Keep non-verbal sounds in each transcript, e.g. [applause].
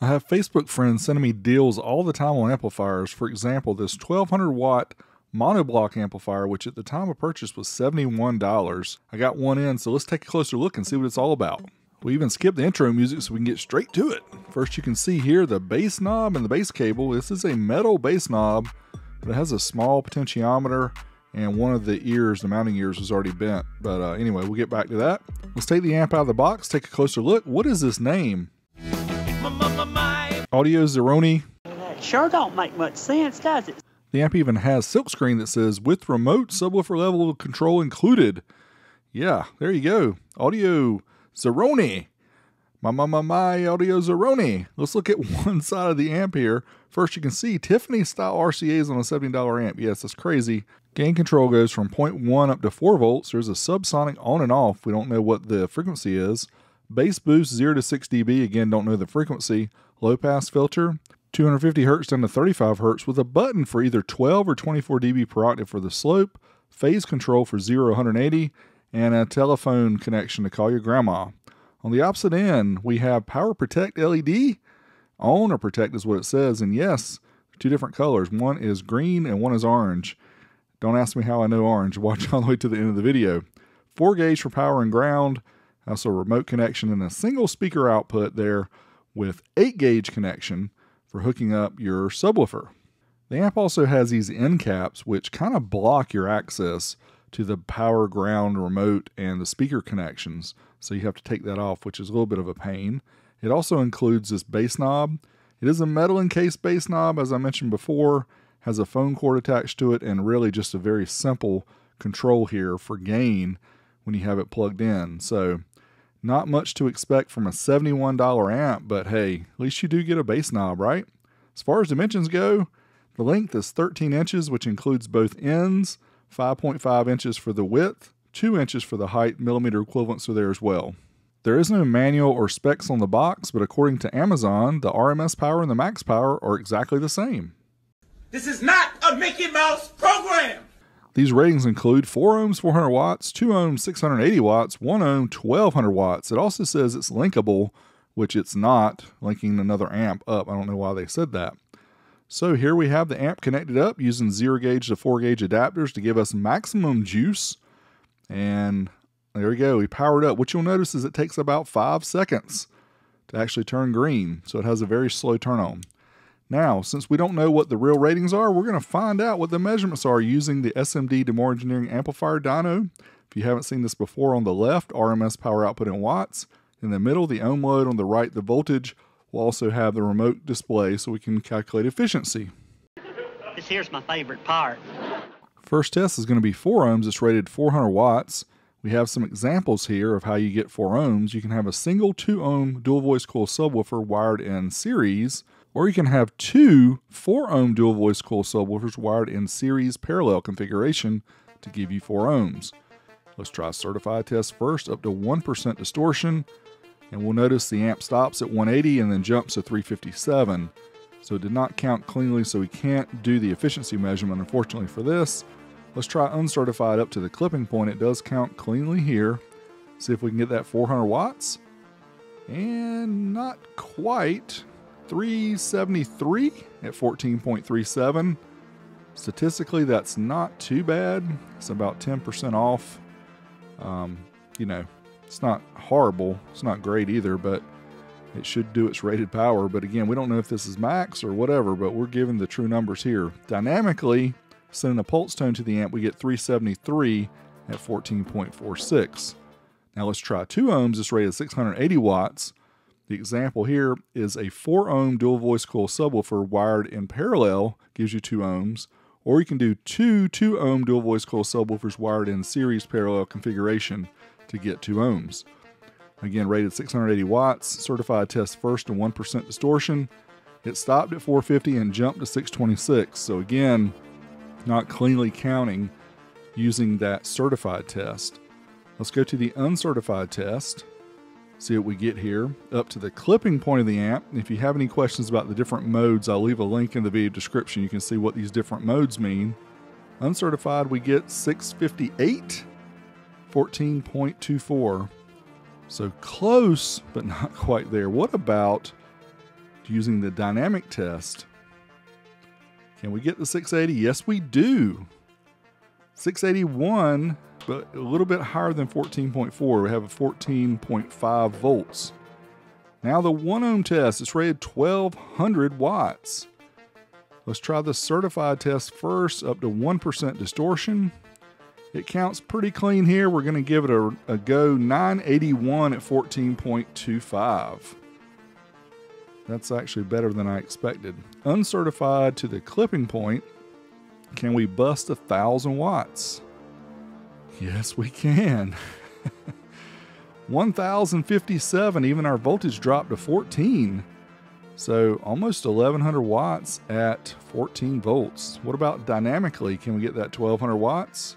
I have Facebook friends sending me deals all the time on amplifiers. For example, this 1200 watt monoblock amplifier, which at the time of purchase was $71. I got one in, so let's take a closer look and see what it's all about. We even skipped the intro music so we can get straight to it. First, you can see here the bass knob and the bass cable. This is a metal bass knob, but it has a small potentiometer and one of the ears, the mounting ears, was already bent. But uh, anyway, we'll get back to that. Let's take the amp out of the box, take a closer look. What is this name? Audio Zeroni. That sure don't make much sense, does it? The amp even has silkscreen that says with remote subwoofer level control included. Yeah, there you go. Audio Zeroni. My, my, my, my Audio Zeroni. Let's look at [laughs] one side of the amp here. First, you can see Tiffany style RCAs on a $70 amp. Yes, that's crazy. Gain control goes from 0.1 up to 4 volts. There's a subsonic on and off. We don't know what the frequency is. Bass boost 0 to 6 dB. Again, don't know the frequency. Low pass filter 250 hertz down to 35 hertz with a button for either 12 or 24 dB per octave for the slope, phase control for 0 180, and a telephone connection to call your grandma. On the opposite end, we have Power Protect LED. On or Protect is what it says, and yes, two different colors. One is green and one is orange. Don't ask me how I know orange. [laughs] Watch all the way to the end of the video. 4 gauge for power and ground, also a remote connection and a single speaker output there with 8 gauge connection for hooking up your subwoofer. The amp also has these end caps which kind of block your access to the power ground remote and the speaker connections. So you have to take that off, which is a little bit of a pain. It also includes this bass knob. It is a metal encased bass knob, as I mentioned before, has a phone cord attached to it, and really just a very simple control here for gain when you have it plugged in. So not much to expect from a $71 amp, but hey, at least you do get a bass knob, right? As far as dimensions go, the length is 13 inches, which includes both ends, 5.5 inches for the width, 2 inches for the height, millimeter equivalents are there as well. There is no manual or specs on the box, but according to Amazon, the RMS power and the max power are exactly the same. This is not a Mickey Mouse program! These ratings include 4 ohms 400 watts, 2 ohms 680 watts, 1 ohm 1200 watts. It also says it's linkable, which it's not, linking another amp up. I don't know why they said that. So here we have the amp connected up using 0 gauge to 4 gauge adapters to give us maximum juice. And there we go, we powered up. What you'll notice is it takes about 5 seconds to actually turn green. So it has a very slow turn on. Now, since we don't know what the real ratings are, we're going to find out what the measurements are using the SMD D'Amore Engineering Amplifier Dyno. If you haven't seen this before, on the left, RMS power output in watts. In the middle, the ohm load. On the right, the voltage. We'll also have the remote display so we can calculate efficiency. This here's my favorite part. First test is going to be 4 ohms. It's rated 400 watts. We have some examples here of how you get 4 ohms. You can have a single 2 ohm dual voice coil subwoofer wired in series or you can have two 4 ohm dual voice coil subwoofers wired in series parallel configuration to give you 4 ohms. Let's try certified test first up to 1% distortion and we'll notice the amp stops at 180 and then jumps to 357. So it did not count cleanly so we can't do the efficiency measurement unfortunately for this. Let's try uncertified up to the clipping point. It does count cleanly here. See if we can get that 400 watts. And not quite. 373 at 14.37. Statistically, that's not too bad. It's about 10% off. Um, you know, it's not horrible. It's not great either, but it should do its rated power. But again, we don't know if this is max or whatever, but we're given the true numbers here. Dynamically, sending a pulse tone to the amp, we get 373 at 14.46. Now let's try 2 ohms. It's rated 680 watts. The example here is a 4 ohm dual voice coil subwoofer wired in parallel gives you 2 ohms, or you can do two 2 ohm dual voice coil subwoofers wired in series parallel configuration to get 2 ohms. Again, rated 680 watts, certified test first to 1% distortion. It stopped at 450 and jumped to 626. So again, not cleanly counting using that certified test. Let's go to the uncertified test see what we get here. Up to the clipping point of the amp. If you have any questions about the different modes, I'll leave a link in the video description. You can see what these different modes mean. Uncertified, we get 658, 14.24. So close, but not [laughs] quite there. What about using the dynamic test. Can we get the 680? Yes, we do. 681, but a little bit higher than 14.4. We have a 14.5 volts. Now the 1 ohm test is rated 1200 watts. Let's try the certified test first, up to 1% distortion. It counts pretty clean here. We're going to give it a, a go 981 at 14.25. That's actually better than I expected. Uncertified to the clipping point, can we bust a thousand watts? Yes, we can. [laughs] 1057, even our voltage dropped to 14. So almost 1100 watts at 14 volts. What about dynamically? Can we get that 1200 watts?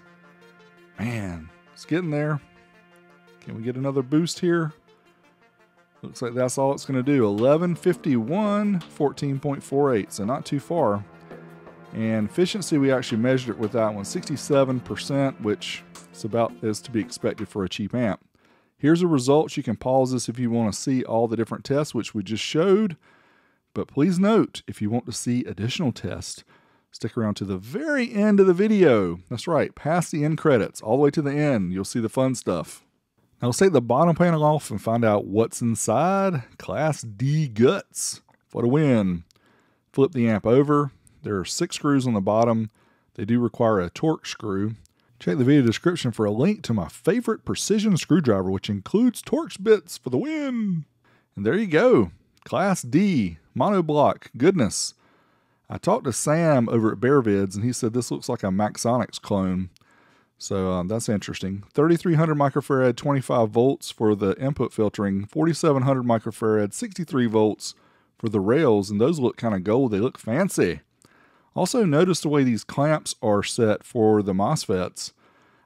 Man, it's getting there. Can we get another boost here? Looks like that's all it's going to do. 1151, 14.48, so not too far. And efficiency, we actually measured it with that one, 67%, which is about as to be expected for a cheap amp. Here's the results. You can pause this if you want to see all the different tests, which we just showed. But please note, if you want to see additional tests, stick around to the very end of the video. That's right, past the end credits, all the way to the end. You'll see the fun stuff. Now let's take the bottom panel off and find out what's inside. Class D guts for the win. Flip the amp over. There are six screws on the bottom. They do require a Torx screw. Check the video description for a link to my favorite precision screwdriver, which includes Torx bits for the win. And there you go. Class D, monoblock, goodness. I talked to Sam over at BearVids, and he said this looks like a Maxonics clone. So um, that's interesting. 3300 microfarad, 25 volts for the input filtering, 4700 microfarad, 63 volts for the rails, and those look kind of gold. They look fancy. Also, notice the way these clamps are set for the MOSFETs.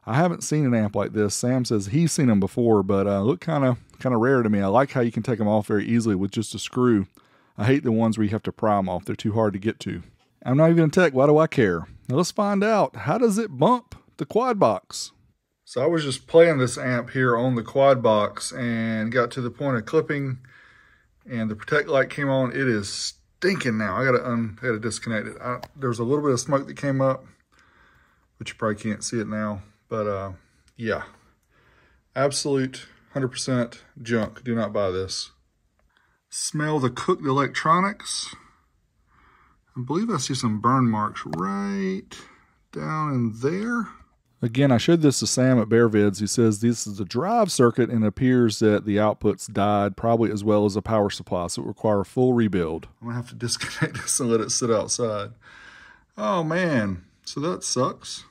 I haven't seen an amp like this. Sam says he's seen them before, but uh, look kind of kind of rare to me. I like how you can take them off very easily with just a screw. I hate the ones where you have to pry them off. They're too hard to get to. I'm not even a tech. Why do I care? Now let's find out. How does it bump the quad box? So I was just playing this amp here on the quad box and got to the point of clipping and the protect light came on. It is stinking now. I gotta un, I gotta disconnect it. I, there's a little bit of smoke that came up, but you probably can't see it now. But uh, yeah, absolute 100% junk. Do not buy this. Smell the cooked electronics. I believe I see some burn marks right down in there. Again, I showed this to Sam at BearVids. He says this is a drive circuit and appears that the outputs died, probably as well as a power supply, so it require a full rebuild. I'm gonna have to [laughs] disconnect this and let it sit outside. Oh man, so that sucks.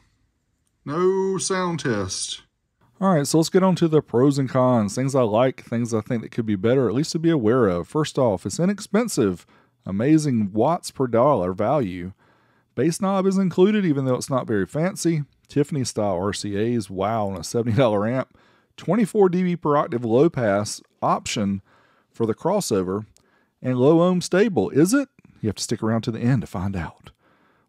No sound test. All right, so let's get on to the pros and cons. Things I like, things I think that could be better, at least to be aware of. First off, it's inexpensive. Amazing watts per dollar value. Bass knob is included, even though it's not very fancy. Tiffany style RCAs, wow, on a $70 amp. 24 dB per octave low pass option for the crossover. And low ohm stable, is it? You have to stick around to the end to find out.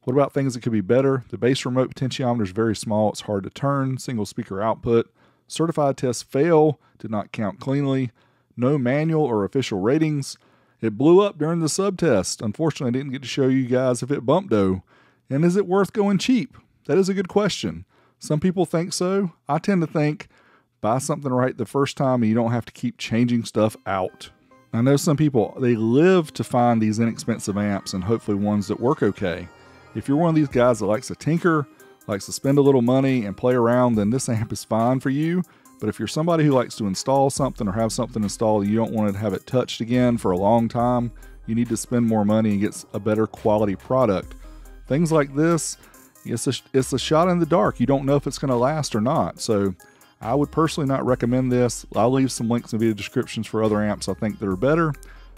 What about things that could be better? The bass remote potentiometer is very small, it's hard to turn, single speaker output. Certified tests fail, did not count cleanly. No manual or official ratings. It blew up during the sub test. Unfortunately, I didn't get to show you guys if it bumped though. And is it worth going cheap? That is a good question. Some people think so. I tend to think buy something right the first time and you don't have to keep changing stuff out. I know some people, they live to find these inexpensive amps and hopefully ones that work okay. If you're one of these guys that likes to tinker, likes to spend a little money and play around, then this amp is fine for you. But if you're somebody who likes to install something or have something installed you don't want to have it touched again for a long time, you need to spend more money and get a better quality product. Things like this, it's a, it's a shot in the dark. You don't know if it's going to last or not. So I would personally not recommend this. I'll leave some links in the video descriptions for other amps I think that are better.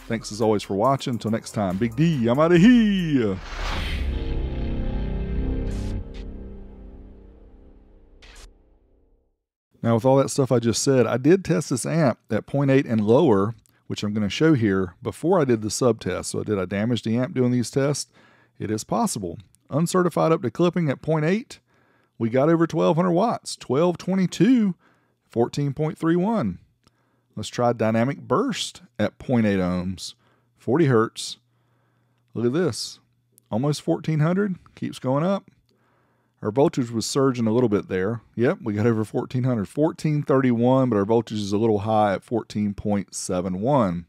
Thanks as always for watching. Until next time, Big D, I'm out of here. Now, with all that stuff I just said, I did test this amp at 0.8 and lower, which I'm going to show here, before I did the sub test. So, did I damage the amp doing these tests? It is possible. Uncertified up to clipping at 0.8, we got over 1200 watts, 1222, 14.31. Let's try dynamic burst at 0.8 ohms, 40 hertz, Look at this. Almost 1400, keeps going up. Our voltage was surging a little bit there. Yep, we got over 1400, 1431, but our voltage is a little high at 14.71.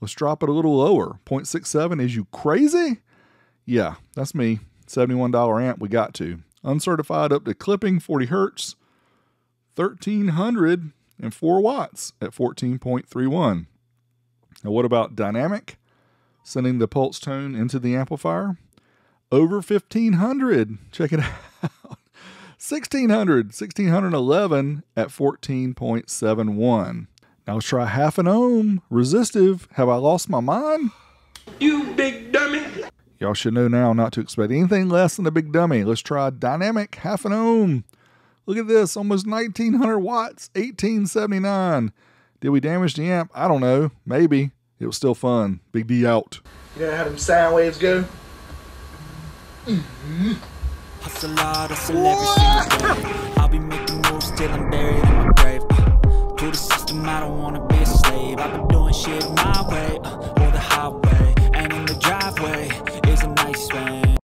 Let's drop it a little lower. 0.67, is you crazy? Yeah, that's me. $71 amp, we got to. Uncertified up to clipping, 40 hertz, 1304 watts at 14.31. Now, what about dynamic? Sending the pulse tone into the amplifier. Over 1500. Check it [laughs] out. 1600, 1611 at 14.71. Now let's try half an ohm resistive. Have I lost my mind? You big. Y'all should know now not to expect anything less than a big dummy. Let's try dynamic half an ohm. Look at this, almost 1900 watts, 1879. Did we damage the amp? I don't know. Maybe. It was still fun. Big D out. You know how them sound waves go? Hustle hard, hustle every single day. I'll be making moves till I'm buried in my grave. Uh, to the system, I don't wanna be a slave. I've been doing shit my way. Uh,